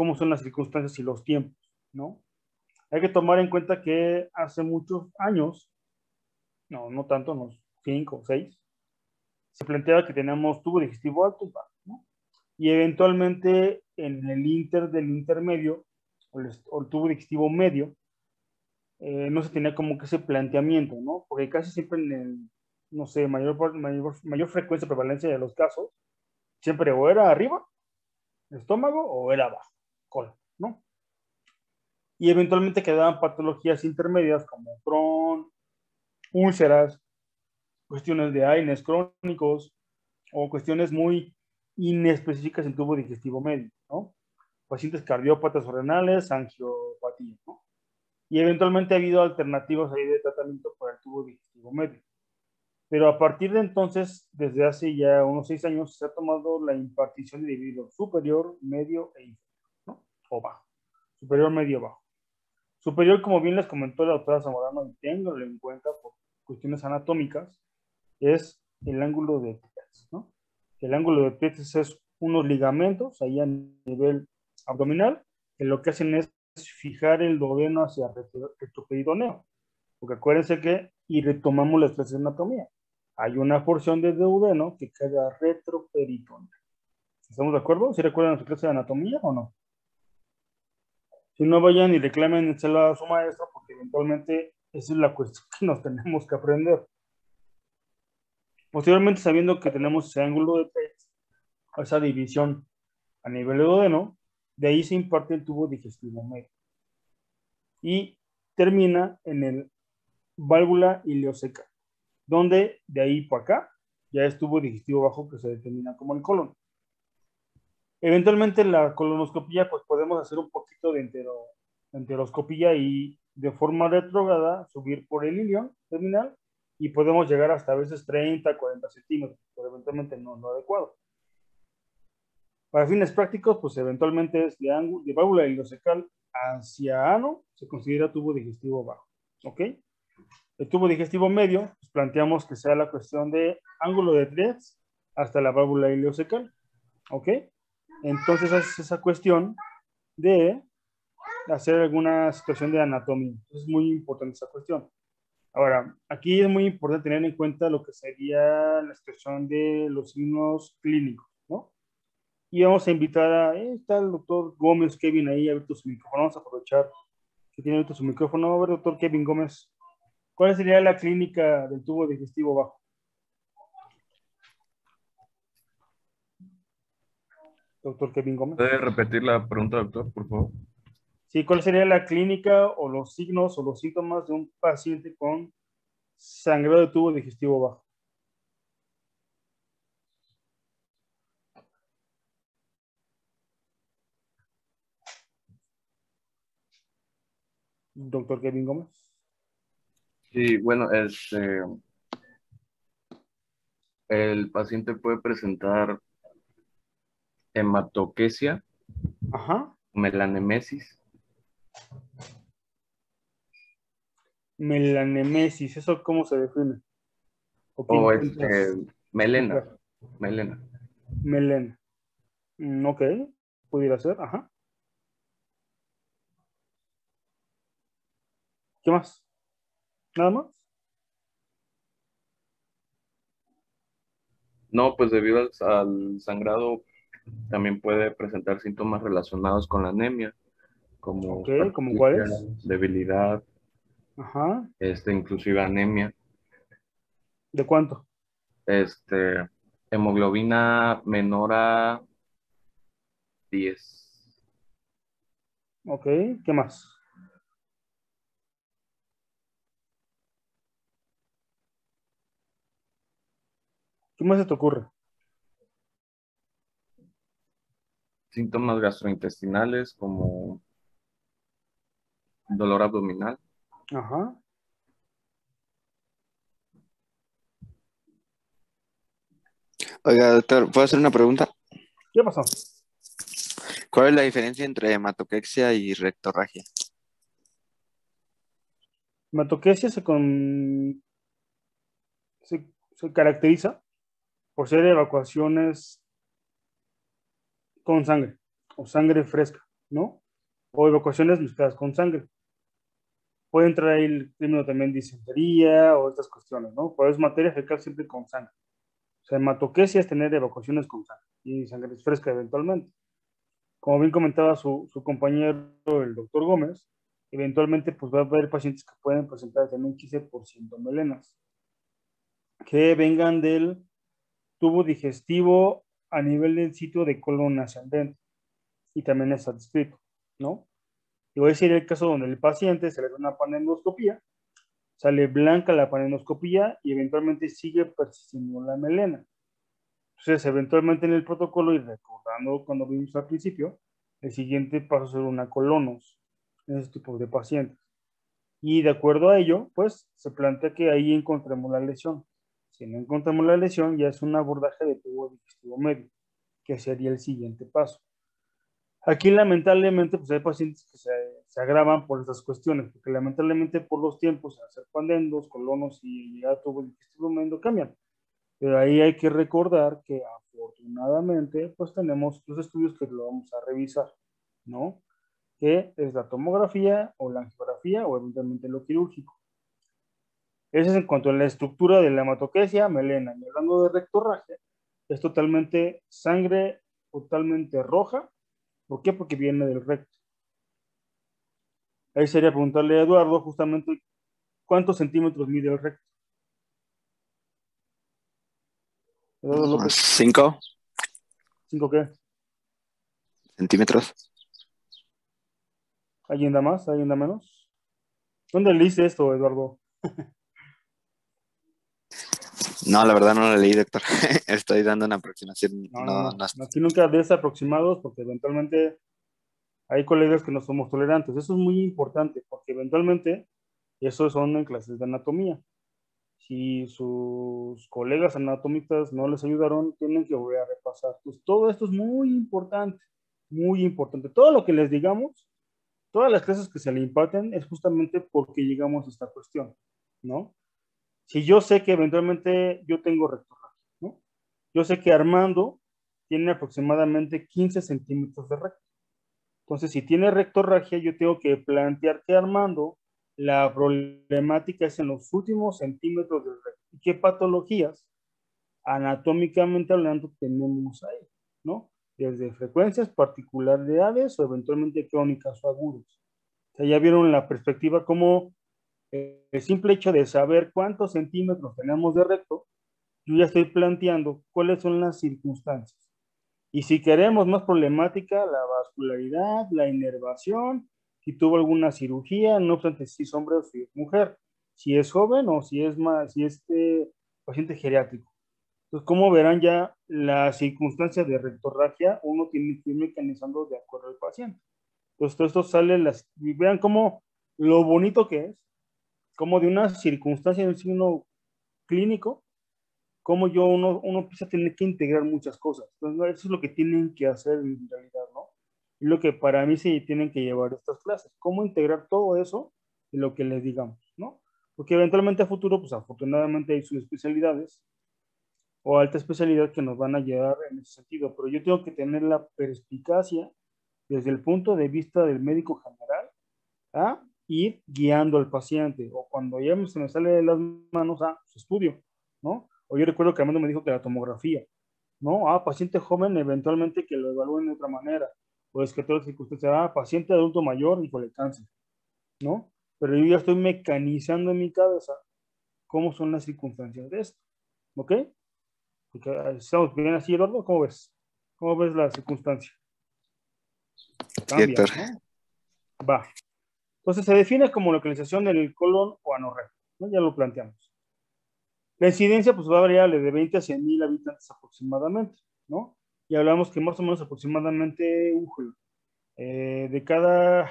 cómo son las circunstancias y los tiempos, ¿no? Hay que tomar en cuenta que hace muchos años, no, no tanto, unos cinco o seis, se planteaba que teníamos tubo digestivo alto y bajo, ¿no? Y eventualmente en el inter del intermedio, o el, tubo digestivo medio, eh, no se tenía como que ese planteamiento, ¿no? Porque casi siempre en el, no sé, mayor, mayor, mayor frecuencia, prevalencia de los casos, siempre o era arriba, el estómago, o era abajo, cola, ¿no? Y eventualmente quedaban patologías intermedias como Crohn, úlceras, cuestiones de AINES crónicos o cuestiones muy inespecíficas en tubo digestivo medio, ¿no? Pacientes cardiópatas o renales, angiopatía, ¿no? Y eventualmente ha habido alternativas ahí de tratamiento para el tubo digestivo medio. Pero a partir de entonces, desde hace ya unos seis años, se ha tomado la impartición de dividido superior, medio e inferior. O bajo. Superior, medio, bajo. Superior, como bien les comentó la doctora Zamorano, y tenganlo en cuenta por cuestiones anatómicas, es el ángulo de Tietz, ¿no? El ángulo de Tietz es unos ligamentos ahí a nivel abdominal, que lo que hacen es fijar el duodeno hacia el retroperidoneo. Porque acuérdense que, y retomamos la clase de anatomía, hay una porción de duodeno que queda retroperitoneo. ¿Estamos de acuerdo? ¿Sí recuerdan su clase de anatomía o no? Si no vayan y reclamen a su maestro, porque eventualmente esa es la cuestión que nos tenemos que aprender. Posteriormente, sabiendo que tenemos ese ángulo de Petz, esa división a nivel de duodeno, de ahí se imparte el tubo digestivo medio. Y termina en el válvula ileocecal, donde de ahí para acá ya es tubo digestivo bajo que se determina como el colon. Eventualmente la colonoscopía, pues podemos hacer un poquito de entero, enteroscopía y de forma retrograda subir por el ilion terminal y podemos llegar hasta a veces 30, 40 centímetros, pero eventualmente no, no adecuado. Para fines prácticos, pues eventualmente es de, ángulo, de válvula ileocecal hacia ano, se considera tubo digestivo bajo. ¿Ok? El tubo digestivo medio, pues planteamos que sea la cuestión de ángulo de 3 hasta la válvula ileocecal. ¿Ok? Entonces es esa cuestión de hacer alguna situación de anatomía. Es muy importante esa cuestión. Ahora, aquí es muy importante tener en cuenta lo que sería la situación de los signos clínicos, ¿no? Y vamos a invitar a, eh, está el doctor Gómez, Kevin ahí, abierto su micrófono. Vamos a aprovechar que tiene abierto su micrófono. A ver, doctor Kevin Gómez, ¿cuál sería la clínica del tubo digestivo bajo? Doctor Kevin Gómez. ¿Puede repetir la pregunta, doctor, por favor? Sí, ¿cuál sería la clínica o los signos o los síntomas de un paciente con sangrado de tubo digestivo bajo? Doctor Kevin Gómez. Sí, bueno, este, el paciente puede presentar hematoquesia, Ajá. melanemesis, Melanemesis, ¿eso cómo se define? ¿O o encuentras? este, melena, melena. Melena. Mm, ok, pudiera ser, ajá. ¿Qué más? ¿Nada más? No, pues debido al, al sangrado también puede presentar síntomas relacionados con la anemia, como ¿como cuáles? debilidad, Ajá. este, inclusive anemia, ¿De cuánto? este, hemoglobina menor a 10. Ok, ¿qué más? ¿Qué más se te ocurre? Síntomas gastrointestinales como dolor abdominal, Ajá. Oiga, doctor, ¿puedo hacer una pregunta? ¿Qué pasó? ¿Cuál es la diferencia entre hematoquexia y rectorragia? Hematoquesia se, con... se, se caracteriza por ser evacuaciones con sangre o sangre fresca, ¿no? O evacuaciones mezcladas con sangre. Puede entrar ahí el término también disentería o estas cuestiones, ¿no? Pues es materia fecal siempre con sangre. O sea, hematoquesia es tener evacuaciones con sangre y sangre fresca eventualmente. Como bien comentaba su, su compañero, el doctor Gómez, eventualmente pues va a haber pacientes que pueden presentar también 15% melenas que vengan del tubo digestivo a nivel del sitio de colon ascendente y también está descrito, ¿no? Y voy a decir el caso donde el paciente se le da una panendoscopía, sale blanca la panendoscopía y eventualmente sigue persistiendo la melena. Entonces, eventualmente en el protocolo, y recordando cuando vimos al principio, el siguiente paso es una colonos en este tipo de pacientes. Y de acuerdo a ello, pues se plantea que ahí encontremos la lesión. Si no encontramos la lesión, ya es un abordaje de tubo digestivo medio, que sería el siguiente paso. Aquí lamentablemente pues hay pacientes que se, se, agravan por estas cuestiones, porque lamentablemente por los tiempos, hacer pandendos, colonos y llegar a tubo digestivo medio cambian. Pero ahí hay que recordar que afortunadamente pues tenemos los estudios que lo vamos a revisar, ¿no? Que es la tomografía o la angiografía o eventualmente lo quirúrgico. Ese es en cuanto a la estructura de la hematoquesia, melena. Y hablando de rectorragia, es totalmente sangre totalmente roja. ¿Por qué? Porque viene del recto. Ahí sería preguntarle a Eduardo justamente cuántos centímetros mide el recto. ¿Cinco? ¿Cinco qué? Centímetros. ¿Alguien da más? ¿Alguien da menos? ¿Dónde le hice esto, Eduardo? No, la verdad no lo leí, doctor. Estoy dando una aproximación. No, no, no. Aquí nunca des aproximados porque eventualmente hay colegas que no somos tolerantes. Eso es muy importante porque eventualmente eso son en clases de anatomía. Si sus colegas anatomistas no les ayudaron, tienen que volver a repasar. Pues todo esto es muy importante, muy importante. Todo lo que les digamos, todas las clases que se le imparten es justamente porque llegamos a esta cuestión, ¿no? Si yo sé que eventualmente yo tengo rectorragia, ¿no? Yo sé que Armando tiene aproximadamente 15 centímetros de recto. Entonces, si tiene rectorragia, yo tengo que plantear que Armando, la problemática es en los últimos centímetros del recto. ¿Y qué patologías, anatómicamente hablando, tenemos ahí? ¿No? Desde frecuencias particularidades o eventualmente crónicas o agudos. O sea, ya vieron la perspectiva como el simple hecho de saber cuántos centímetros tenemos de recto, yo ya estoy planteando cuáles son las circunstancias. Y si queremos más problemática, la vascularidad, la inervación, si tuvo alguna cirugía, no obstante si es hombre o si es mujer, si es joven o si es más, si es este paciente geriátrico. Entonces, como verán ya las circunstancias de rectorragia, uno tiene que ir mecanizando de acuerdo al paciente. Entonces, todo esto sale, las, y vean cómo lo bonito que es como de una circunstancia, de un signo clínico, como yo uno, uno empieza a tener que integrar muchas cosas. Entonces, eso es lo que tienen que hacer en realidad, ¿no? Y lo que para mí sí tienen que llevar estas clases, cómo integrar todo eso en lo que les digamos, ¿no? Porque eventualmente a futuro, pues afortunadamente hay sus especialidades o alta especialidad que nos van a llevar en ese sentido, pero yo tengo que tener la perspicacia desde el punto de vista del médico general, ¿ah? Ir guiando al paciente, o cuando ya se me sale de las manos a su estudio, ¿no? O yo recuerdo que Armando me dijo que la tomografía, ¿no? Ah, paciente joven, eventualmente que lo evalúen de otra manera, o es que todas las circunstancias, ah, paciente adulto mayor, y le cáncer, ¿no? Pero yo ya estoy mecanizando en mi cabeza cómo son las circunstancias de esto, ¿ok? Porque ah, estamos bien así, Eduardo, ¿cómo ves? ¿Cómo ves la circunstancia? Cambia, ¿no? Va. Entonces se define como localización del colon o anorrea, ¿no? Ya lo planteamos. La incidencia pues va a variar de 20 a 100 mil habitantes aproximadamente, ¿no? Y hablamos que más o menos aproximadamente eh, de cada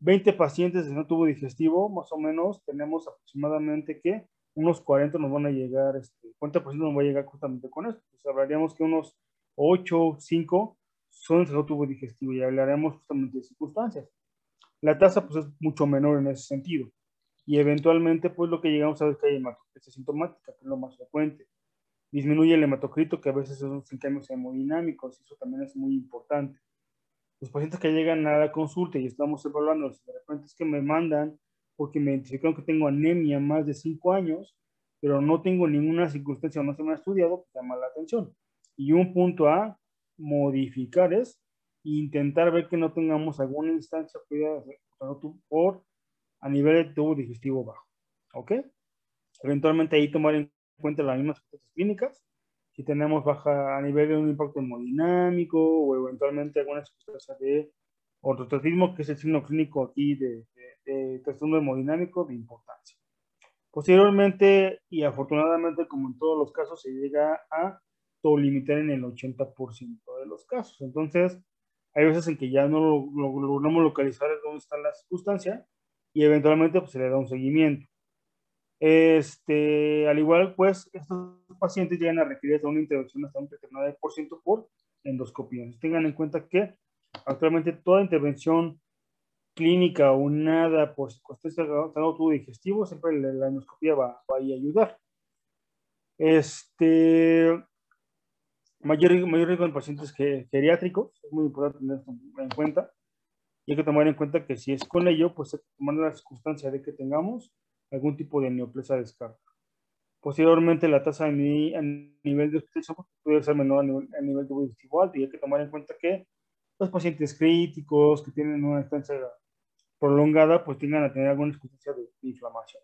20 pacientes de no tubo digestivo, más o menos tenemos aproximadamente que unos 40 nos van a llegar, este, 40% nos va a llegar justamente con esto. Pues hablaríamos que unos 8, 5 son de no tubo digestivo y hablaremos justamente de circunstancias. La tasa pues es mucho menor en ese sentido. Y eventualmente pues lo que llegamos a ver es que hay hematocrito sintomática, que es lo más frecuente. Disminuye el hematocrito, que a veces son cambios hemodinámicos, y eso también es muy importante. los pacientes que llegan a la consulta y estamos evaluando, de repente es que me mandan porque me identificaron que tengo anemia más de 5 años, pero no tengo ninguna circunstancia o no se me ha estudiado, pues llama la atención. Y un punto a modificar es intentar ver que no tengamos alguna instancia por a nivel de tubo digestivo bajo. ¿Ok? Eventualmente ahí tomar en cuenta las mismas clínicas si tenemos baja a nivel de un impacto hemodinámico o eventualmente alguna circunstancia de ortostatismo, que es el signo clínico aquí de, de, trastorno hemodinámico de importancia. Posteriormente, y afortunadamente, como en todos los casos, se llega a limitar en el 80% de los casos. Entonces, hay veces en que ya no lo, logramos localizar dónde está la circunstancia y eventualmente pues, se le da un seguimiento. Este, al igual, pues, estos pacientes llegan a requerir una intervención hasta un determinado por ciento por endoscopía. Tengan en cuenta que actualmente toda intervención clínica o nada por circunstancias de tubo digestivo, siempre la, endoscopía va, va, a ayudar. Este, mayor, mayor riesgo en pacientes geriátricos, es muy importante tener en cuenta. Y hay que tomar en cuenta que si es con ello, pues que tomar la circunstancia de que tengamos algún tipo de neoplasia descarga. Posteriormente, la tasa a nivel de hospitalización puede ser menor a nivel, a nivel digestivo alto y hay que tomar en cuenta que los pacientes críticos que tienen una estancia prolongada, pues tengan a tener alguna circunstancia de, inflamación.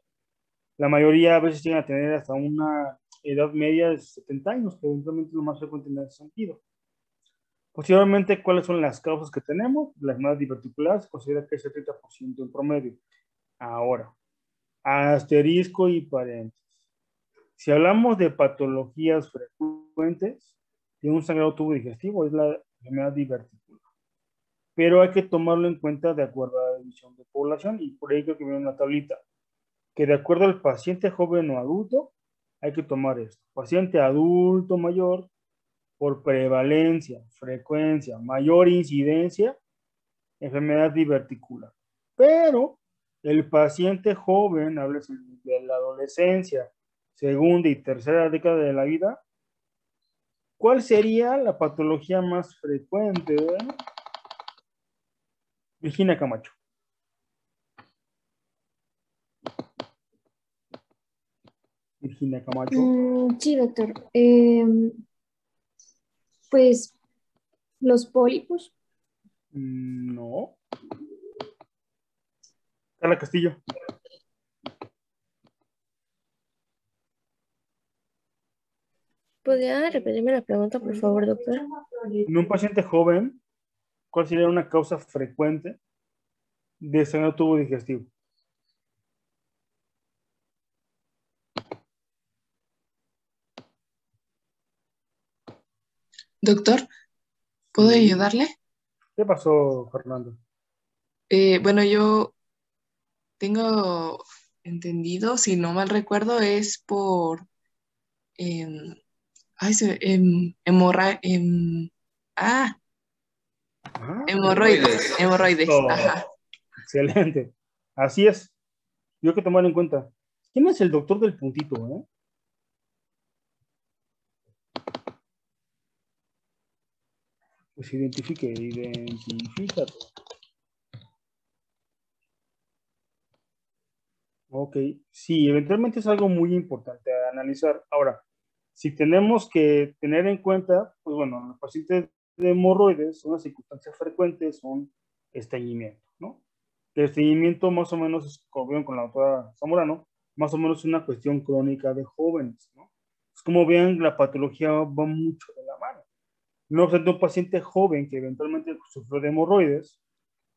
La mayoría a veces tienen a tener hasta una edad media de 70 años, que eventualmente es lo más frecuente en ese sentido. Posteriormente, ¿cuáles son las causas que tenemos? La enfermedad diverticular se considera que es el 30% en promedio. Ahora, asterisco y paréntesis. Si hablamos de patologías frecuentes de un sangrado tubo digestivo, es la enfermedad diverticular. Pero hay que tomarlo en cuenta de acuerdo a la división de población y por creo que viene una tablita que de acuerdo al paciente joven o adulto, hay que tomar esto. Paciente adulto mayor, por prevalencia, frecuencia, mayor incidencia, enfermedad diverticular. Pero el paciente joven, hables de la adolescencia, segunda y tercera década de la vida, ¿cuál sería la patología más frecuente? Virginia Camacho. Virginia Camacho. Mm, sí, doctor. Em, pues los pólipos. Mm, no. Carla Castillo. ¿Podría repetirme la pregunta, por favor, doctor? En un paciente joven, ¿cuál sería una causa frecuente de sangrado tubo digestivo? Doctor, ¿puedo ayudarle? ¿Qué pasó, Fernando? Eh, bueno, yo tengo entendido, si no mal recuerdo, es por em, ay, se, em, hemorra, em, ah, ah, hemorroides, hemorroides, Oh, ajá. Excelente. Así es. Yo hay que tomar en cuenta. ¿Quién es el doctor del puntito? eh? Pues identifique, identifícate. Ok, sí, eventualmente es algo muy importante a analizar. Ahora, si tenemos que tener en cuenta, pues bueno, los pacientes de hemorroides, una circunstancia frecuente son estreñimiento, ¿no? El estreñimiento más o menos, como vieron con la doctora Zamorano, más o menos es una cuestión crónica de jóvenes, ¿no? Es como vean, la patología va mucho de la mano. No obstante, un paciente joven que eventualmente sufrió de hemorroides,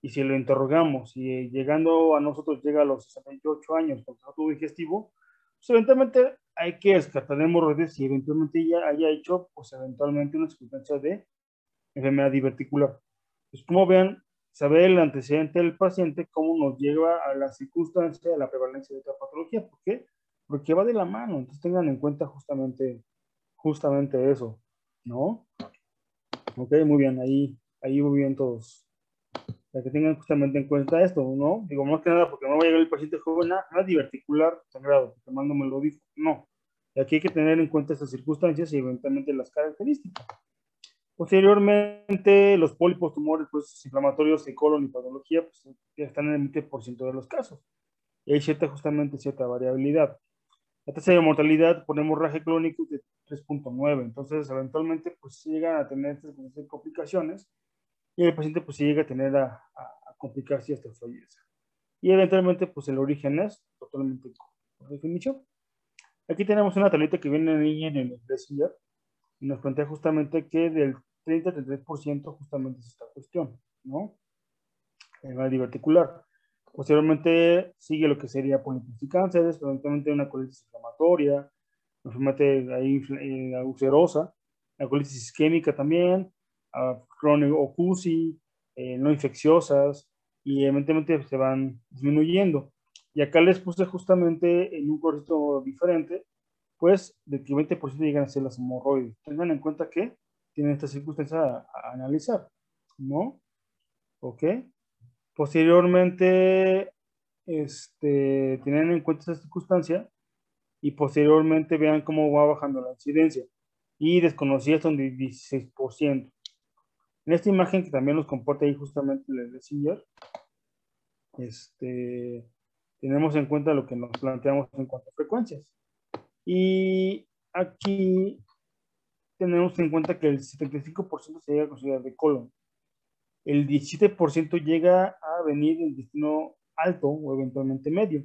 y si lo interrogamos y llegando a nosotros llega a los 68 años con tubo digestivo, pues eventualmente hay que descartar hemorroides y eventualmente ya haya hecho, pues eventualmente una circunstancia de enfermedad diverticular. Pues como vean, saber el antecedente del paciente, cómo nos lleva a la circunstancia de la prevalencia de otra patología. ¿Por qué? Porque va de la mano. Entonces tengan en cuenta justamente, justamente eso, ¿no? Ok, muy bien, ahí, ahí muy bien todos. Para que tengan justamente en cuenta esto, ¿no? Digo, más que nada, porque no va a llegar el paciente joven a, a diverticular sangrado, porque no me lo dijo. No. Y aquí hay que tener en cuenta estas circunstancias y eventualmente las características. Posteriormente, los pólipos, tumores, procesos inflamatorios de colon y patología, pues ya están en el 20% de los casos. Y hay cierta, justamente cierta variabilidad. La tasa de mortalidad por hemorragia clónica de 3.9. Entonces, eventualmente, pues llegan a tener estas complicaciones y el paciente pues llega a tener a, a, complicarse hasta fallece. Y eventualmente, pues el origen es totalmente por definición. Aquí tenemos una tablita que viene en el Messenger y nos plantea justamente que del 30-33% justamente es esta cuestión, ¿no? El diverticular. Posteriormente sigue lo que sería politis y cánceres, eventualmente una colitis inflamatoria, enfermedad ahí, eh, ulcerosa, la colitis isquémica también, uh, crónico o CUSI, eh, no infecciosas, y evidentemente se van disminuyendo. Y acá les puse justamente en un corrito diferente, pues de que 20% llegan a ser las hemorroides. Tengan en cuenta que tienen esta circunstancia a, a analizar, ¿no? ¿Ok? Posteriormente, este, tienen en cuenta esa circunstancia y posteriormente vean cómo va bajando la incidencia. Y desconocida hasta un 16%. En esta imagen que también nos comporta ahí justamente el Messenger, este, tenemos en cuenta lo que nos planteamos en cuanto a frecuencias. Y aquí tenemos en cuenta que el 75% se llega a considerar de colon. El 17% llega a venir del destino alto o eventualmente medio.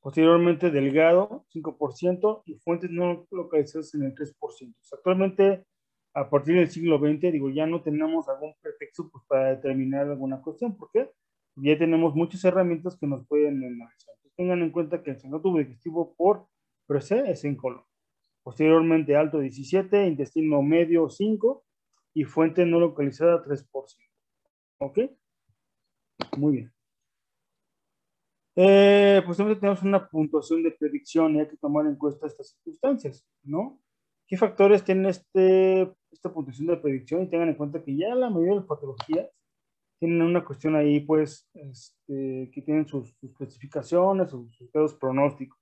Posteriormente delgado, 5%, y fuentes no localizadas en el 3%. Actualmente a partir del siglo XX, digo, ya no tenemos algún pretexto pues, para determinar alguna cuestión. ¿Por qué? Ya tenemos muchas herramientas que nos pueden analizar. tengan en cuenta que el sangrado digestivo por per es en colon. Posteriormente alto 17, intestino medio 5 y fuente no localizada 3%. ¿Ok? Muy bien. Eh, pues tenemos una puntuación de predicción y hay que tomar en cuenta estas circunstancias, ¿no? ¿Qué factores tiene este, esta puntuación de predicción? Y tengan en cuenta que ya la mayoría de las patologías tienen una cuestión ahí, pues, este, que tienen sus, sus sus, sus pronósticos.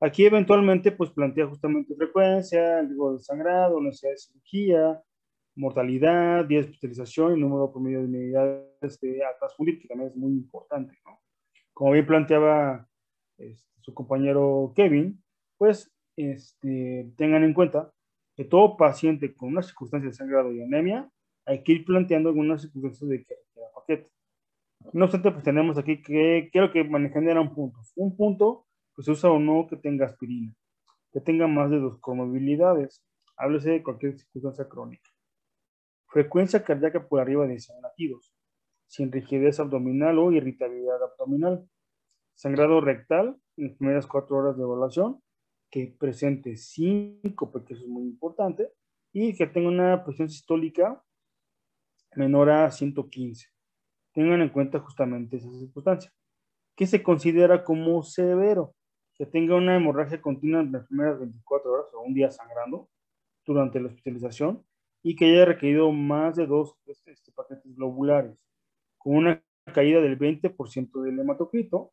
Aquí eventualmente, pues, plantea justamente frecuencia, el riesgo de sangrado, necesidad de cirugía, mortalidad, día de hospitalización y número promedio de unidades de transfundir, que también es muy importante, ¿no? Como bien planteaba este, su compañero Kevin, pues este, tengan en cuenta que todo paciente con una circunstancia de sangrado y anemia, hay que ir planteando algunas circunstancias de que paquete. No obstante, pues tenemos aquí que quiero que generan puntos. Un punto, pues se usa o no que tenga aspirina, que tenga más de dos comorbilidades, háblese de cualquier circunstancia crónica. Frecuencia cardíaca por arriba de 100 latidos, sin rigidez abdominal o irritabilidad abdominal. Sangrado rectal en las primeras cuatro horas de evaluación que presente 5, porque eso es muy importante, y que tenga una presión sistólica menor a 115. Tengan en cuenta justamente esa circunstancia. Que se considera como severo? Que tenga una hemorragia continua en las primeras 24 horas o un día sangrando durante la hospitalización y que haya requerido más de dos este, paquetes globulares, con una caída del 20% del hematocrito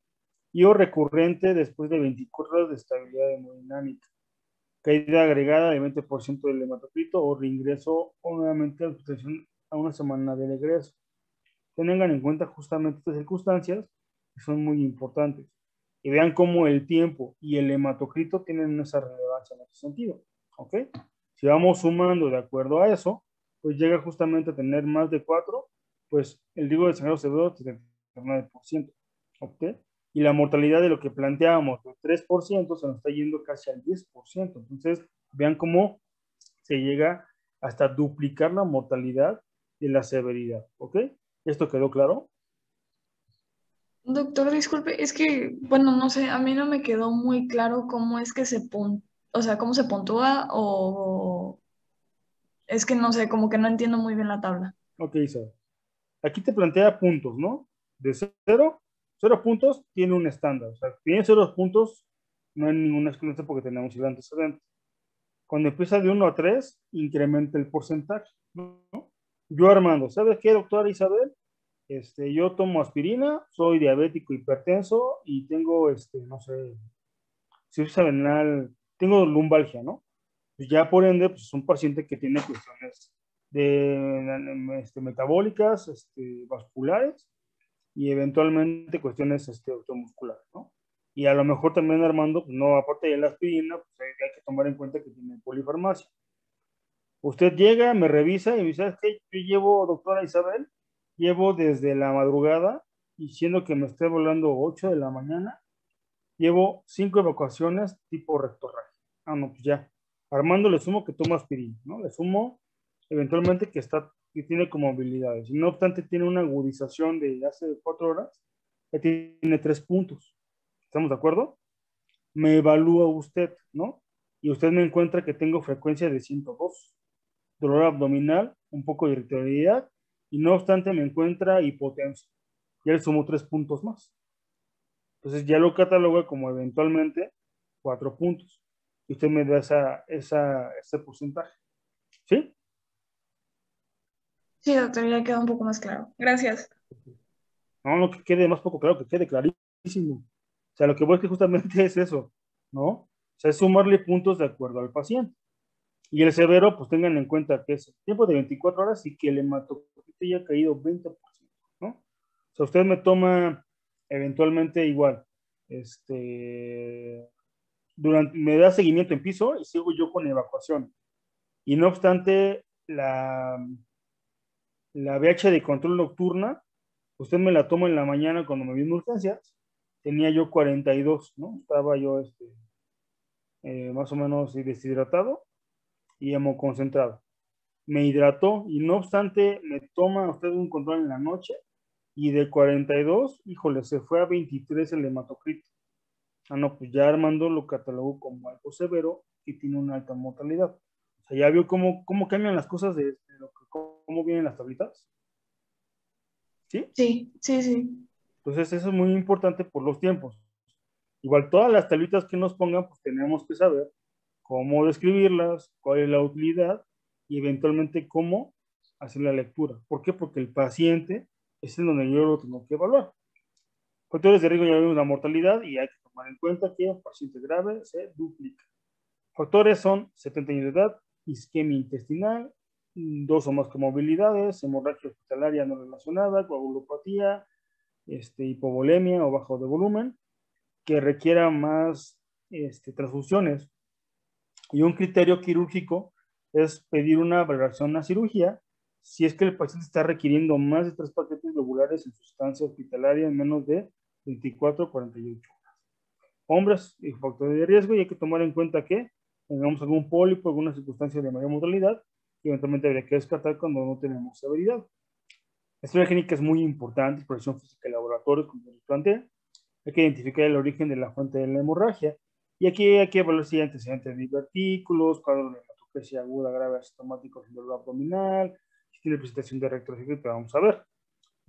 y o recurrente después de 24 horas de estabilidad hemodinámica. Caída agregada de 20% del hematocrito o reingreso o nuevamente a una semana de regreso. Tengan en cuenta justamente estas circunstancias que son muy importantes. Y vean cómo el tiempo y el hematocrito tienen esa relevancia en ese sentido. ¿Ok? Si vamos sumando de acuerdo a eso, pues llega justamente a tener más de 4, pues el digo de sangrado severo es 39%. ¿Ok? y la mortalidad de lo que planteábamos, el 3%, se nos está yendo casi al 10%. Entonces, vean cómo se llega hasta duplicar la mortalidad y la severidad. ¿Ok? ¿Esto quedó claro? Doctor, disculpe, es que, bueno, no sé, a mí no me quedó muy claro cómo es que se o sea, cómo se puntúa o es que no sé, como que no entiendo muy bien la tabla. Ok, Isa. Aquí te plantea puntos, ¿no? De cero Cero puntos tiene un estándar. O sea, tiene cero puntos, no hay ninguna exclusión porque tenemos el antecedente. Cuando empieza de 1 a 3, incrementa el porcentaje. Yo, Armando, ¿sabes qué, doctora Isabel? Este, yo tomo aspirina, soy diabético hipertenso y tengo, este, no sé, cirugía venal, tengo lumbalgia, ¿no? Pues ya por ende, pues es un paciente que tiene cuestiones de este, metabólicas, este, vasculares y eventualmente cuestiones este, automusculares, ¿no? Y a lo mejor también Armando, pues, no, aparte de la aspirina, pues hay, hay que tomar en cuenta que tiene polifarmacia. Usted llega, me revisa y me dice, ¿sabes qué? Yo llevo, doctora Isabel, llevo desde la madrugada, y siendo que me esté volando 8 de la mañana, llevo 5 evacuaciones tipo rectorraje. Ah, no, pues ya. Armando le sumo que toma aspirina, ¿no? Le sumo eventualmente que está que tiene comorbilidades. Y no obstante, tiene una agudización de hace 4 horas, ya tiene 3 puntos. ¿Estamos de acuerdo? Me evalúa usted, ¿no? Y usted me encuentra que tengo frecuencia de 102, dolor abdominal, un poco de irritabilidad, y no obstante me encuentra hipotenso. Ya le sumo 3 puntos más. Entonces ya lo cataloga como eventualmente 4 puntos. Y usted me da esa, esa, ese porcentaje. ¿Sí? Sí, doctor, ya queda un poco más claro. Gracias. No, no que quede más poco claro, que quede clarísimo. O sea, lo que voy es que justamente es eso, ¿no? O sea, es sumarle puntos de acuerdo al paciente. Y el severo, pues tengan en cuenta que es tiempo de 24 horas y que el hematocrito ya ha caído 20%, ¿no? O sea, usted me toma eventualmente igual, este, durante, me da seguimiento en piso y sigo yo con evacuación. Y no obstante, la, la VH de control nocturna, usted me la toma en la mañana cuando me vino urgencias, tenía yo 42, ¿no? Estaba yo este, eh, más o menos deshidratado y hemoconcentrado. Me hidrató y no obstante me toma usted un control en la noche y de 42, híjole, se fue a 23 el hematocrito. Ah, no, pues ya Armando lo catalogó como algo severo y tiene una alta mortalidad. O sea, ya vio cómo, cómo cambian las cosas de, de lo que, cómo vienen las tablitas. ¿Sí? Sí, sí, sí. Entonces eso es muy importante por los tiempos. Igual todas las tablitas que nos pongan, pues tenemos que saber cómo describirlas, cuál es la utilidad y eventualmente cómo hacer la lectura. ¿Por qué? Porque el paciente es en donde yo lo tengo que evaluar. Factores de riesgo ya vimos la mortalidad y hay que tomar en cuenta que un paciente grave se duplica. Factores son 70 años de edad, isquemia intestinal, dos o más comorbilidades, hemorragia hospitalaria no relacionada, coagulopatía, este, hipovolemia o bajo de volumen, que requiera más este, transfusiones. Y un criterio quirúrgico es pedir una valoración a cirugía si es que el paciente está requiriendo más de tres paquetes globulares en su estancia hospitalaria en menos de 24 o 48 horas. Hombres y factores de riesgo y hay que tomar en cuenta que tengamos algún pólipo, alguna circunstancia de mayor mortalidad y eventualmente habría que descartar cuando no tenemos severidad. La historia clínica es muy importante, expresión física y laboratorios, como les planteé. Hay que identificar el origen de la fuente de la hemorragia. Y aquí hay que evaluar si hay antecedentes de divertículos, cuadros de hematopesia aguda grave asintomático sin dolor abdominal, si tiene presentación de que vamos a ver.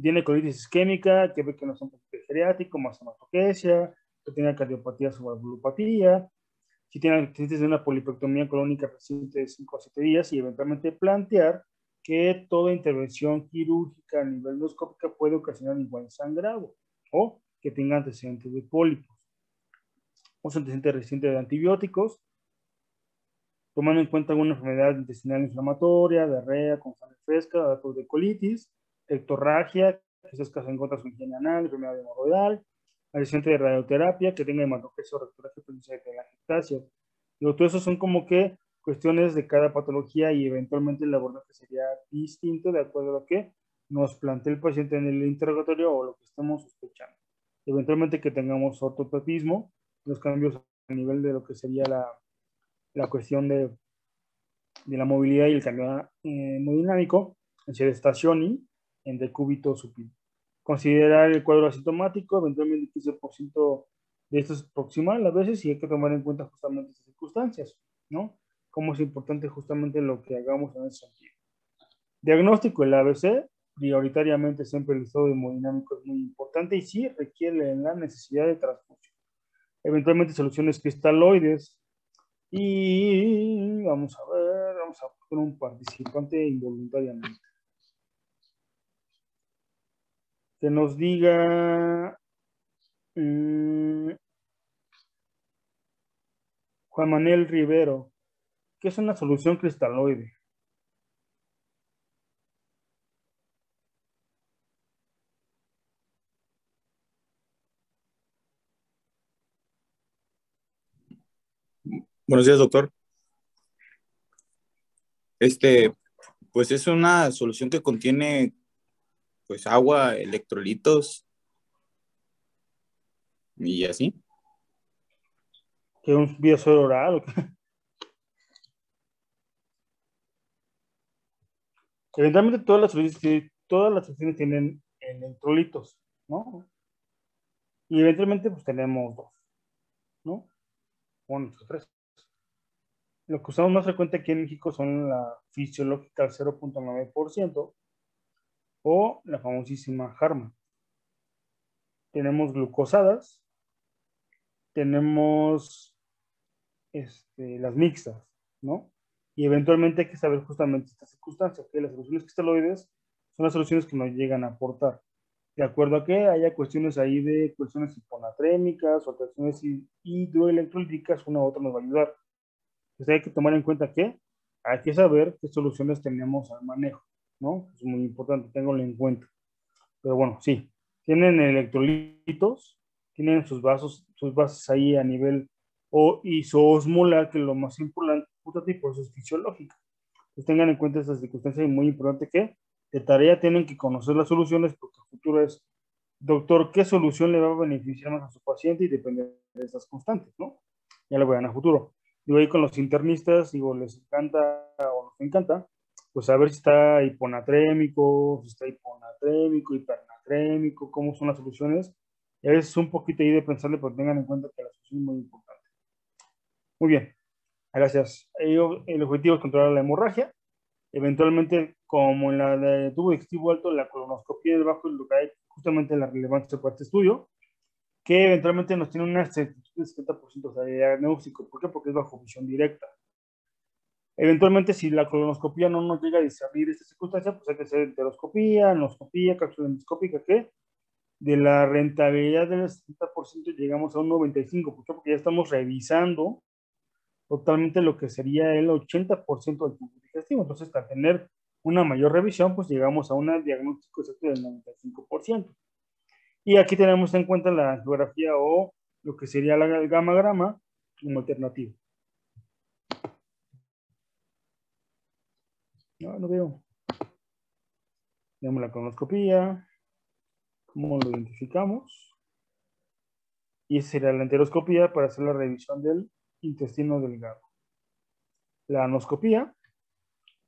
Tiene colitis isquémica, que ve que no paciente geriátrico, más hematoquesia, que tenga cardiopatía subvalvulopatía, si tiene antecedentes de una polipectomía colónica reciente de 5 a 7 días y eventualmente plantear que toda intervención quirúrgica a nivel endoscópica puede ocasionar igual sangrado o que tenga antecedentes de pólipos. Un antecedente reciente de antibióticos, tomando en cuenta alguna enfermedad intestinal inflamatoria, diarrea con sangre fresca, datos de colitis, ectorragia, que se escasa en de su higiene anal, enfermedad hemorroidal, antecedente de radioterapia, que tenga hematoquesia o rectorragia de la gestasia. Digo, todo eso son como que cuestiones de cada patología y eventualmente el abordaje sería distinto de acuerdo a lo que nos plantea el paciente en el interrogatorio o lo que estamos sospechando. Eventualmente que tengamos ortopetismo, los cambios a nivel de lo que sería la, la cuestión de, de, la movilidad y el cambio eh, hemodinámico, en sedestación en decúbito supino. Considerar el cuadro asintomático, eventualmente 15% de esto es proximal a veces y hay que tomar en cuenta justamente esas circunstancias, ¿no? cómo es importante justamente lo que hagamos en ese sentido. Diagnóstico, el ABC, prioritariamente siempre el estado hemodinámico es muy importante y sí requiere la necesidad de transfusión. Eventualmente soluciones cristaloides y vamos a ver, vamos a poner un participante involuntariamente. que nos diga eh, Juan Manuel Rivero, ¿qué es una solución cristaloide? Buenos días, doctor. Este, pues es una solución que contiene pues agua, electrolitos y así. ¿Que un biosfero oral qué? Eventualmente todas las todas las soluciones tienen electrolitos, ¿no? Y eventualmente pues tenemos dos, ¿no? Bueno, tres. Lo que usamos más frecuente aquí en México son la fisiológica al 0.9% o la famosísima Harma. Tenemos glucosadas, tenemos este, las mixtas, ¿no? Y eventualmente hay que saber justamente esta circunstancia, que las soluciones cristaloides son las soluciones que nos llegan a aportar. De acuerdo a que haya cuestiones ahí de cuestiones hiponatrémicas o cuestiones hidroelectrolíticas, una u otra nos va a ayudar. Entonces hay que tomar en cuenta que hay que saber qué soluciones tenemos al manejo, ¿no? Es muy importante, tenganlo en cuenta. Pero bueno, sí, tienen electrolitos, tienen sus vasos, sus bases ahí a nivel o isoosmolar, que es lo más importante, y por eso es fisiológica. Entonces tengan en cuenta esas circunstancias y muy importante que de tarea tienen que conocer las soluciones porque el futuro es, doctor, ¿qué solución le va a beneficiar más a su paciente? Y depende de esas constantes, ¿no? Ya lo vean a futuro. Digo, ahí con los internistas, digo, les encanta o nos encanta, pues a ver si está hiponatrémico, si está hiponatrémico, hipernatrémico, cómo son las soluciones. Es un poquito ahí de pensarle, pero tengan en cuenta que la solución es muy importante. Muy bien, gracias. El objetivo es controlar la hemorragia. Eventualmente, como en la de tubo digestivo alto, la colonoscopia debajo es lo que hay justamente la relevancia de este estudio que eventualmente nos tiene una certitud de 70% de diagnóstico. ¿Por qué? Porque es bajo visión directa. Eventualmente, si la colonoscopía no nos llega a discernir esta circunstancia, pues hay que hacer enteroscopía, anoscopía, cápsula endoscópica, que de la rentabilidad del 70% llegamos a un 95%. ¿Por qué? Porque ya estamos revisando totalmente lo que sería el 80% del tubo digestivo. Entonces, al tener una mayor revisión, pues llegamos a un diagnóstico exacto del 95%. Y aquí tenemos en cuenta la geografía o lo que sería la, el gamma grama como alternativo. No, no veo. Tenemos la colonoscopía. ¿Cómo lo identificamos? Y esa sería la enteroscopía para hacer la revisión del intestino delgado. La anoscopía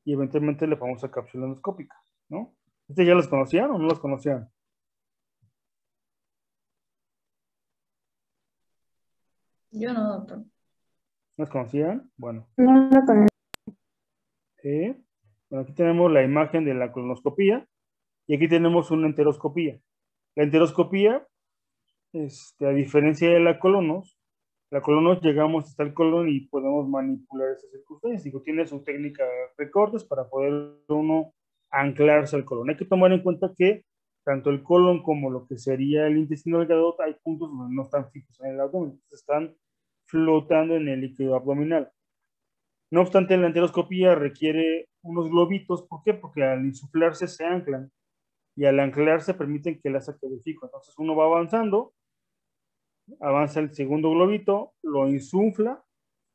y eventualmente la famosa cápsula endoscópica, ¿no? ¿Ustedes ya los conocían o no los conocían? Yo no, doctor. ¿Nos conocían? Bueno. No lo conozco. Sí. Bueno, aquí tenemos la imagen de la colonoscopía y aquí tenemos una enteroscopía. La enteroscopía, este, a diferencia de la colonos, la colonos llegamos hasta el colon y podemos manipular esas circunstancias. Digo, tiene su técnica de recortes para poder uno anclarse al colon. Hay que tomar en cuenta que tanto el colon como lo que sería el intestino delgado, hay puntos donde no están fijos en el abdomen, están flotando en el líquido abdominal. No obstante, la enteroscopía requiere unos globitos, ¿por qué? Porque al insuflarse se anclan y al anclarse permiten que la saque de fijo. Entonces uno va avanzando, avanza el segundo globito, lo insufla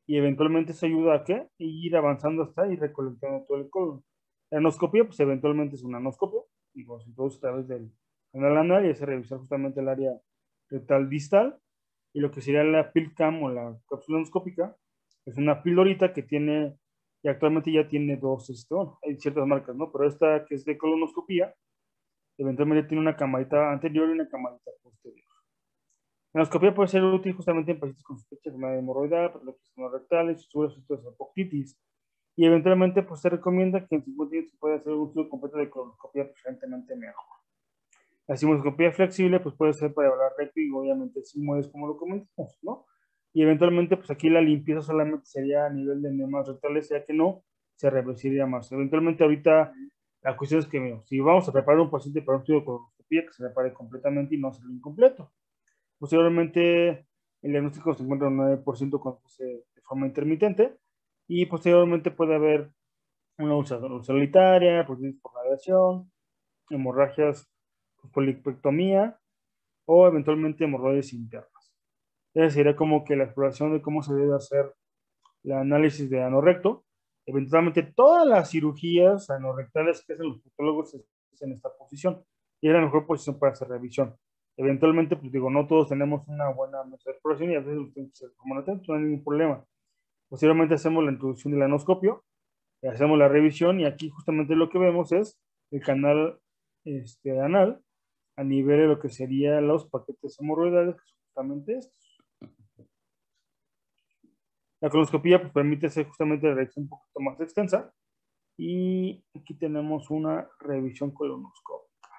y eventualmente se ayuda a qué? Y ir avanzando hasta y recolectando todo el colon. La anoscopía, pues eventualmente es una anoscopia, digo, se produce a través del canal anal y hace revisar justamente el área retal distal y lo que sería la PILCAM o la cápsula endoscópica es una pildorita que tiene, y actualmente ya tiene dos, este, bueno, hay ciertas marcas, ¿no? Pero esta que es de colonoscopía, eventualmente tiene una camarita anterior y una camarita posterior. La endoscopía puede ser útil justamente en pacientes con sospecha de hemorroidal, problemas rectales, fisuras, apoctitis, y eventualmente pues se recomienda que en 50 días se pueda hacer un estudio completo de colonoscopia preferentemente mejor. La simuloscopía flexible pues puede ser para evaluar recto y obviamente si mueves como lo comentamos, ¿no? Y eventualmente pues aquí la limpieza solamente sería a nivel de enemas rectales, ya que no se reversiría más. Eventualmente ahorita la cuestión es que si vamos a preparar un paciente para un estudio de colonoscopia, que se prepare completamente y no se incompleto. Posteriormente el diagnóstico se encuentra en 9% cuando se de forma intermitente y posteriormente puede haber una ulceración solitaria, por radiación, hemorragias por polipectomía o eventualmente hemorroides internas. Esa sería como que la exploración de cómo se debe hacer el análisis de anorrecto. Eventualmente todas las cirugías anorrectales que hacen los proctólogos hacen en esta posición y es la mejor posición para hacer revisión. Eventualmente, pues digo, no todos tenemos una buena mesa de exploración y a veces como no no hay ningún problema. Posteriormente hacemos la introducción del anoscopio, hacemos la revisión y aquí justamente lo que vemos es el canal este, anal a nivel de lo que serían los paquetes hemorroidales, que son justamente estos. La colonoscopía pues, permite hacer justamente la revisión un poquito más extensa y aquí tenemos una revisión colonoscópica.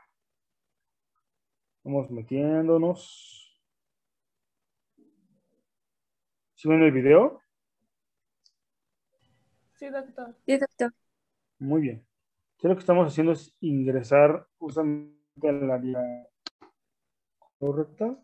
Vamos metiéndonos. ¿Sí ven el video? Sí, doctor. Sí, doctor. Muy bien. Lo que estamos haciendo es ingresar justamente a la área correcta.